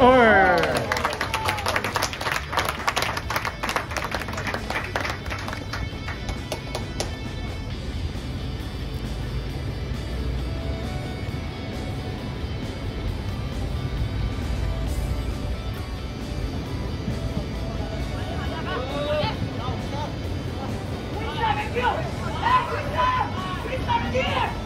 Or. How long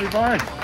you fine?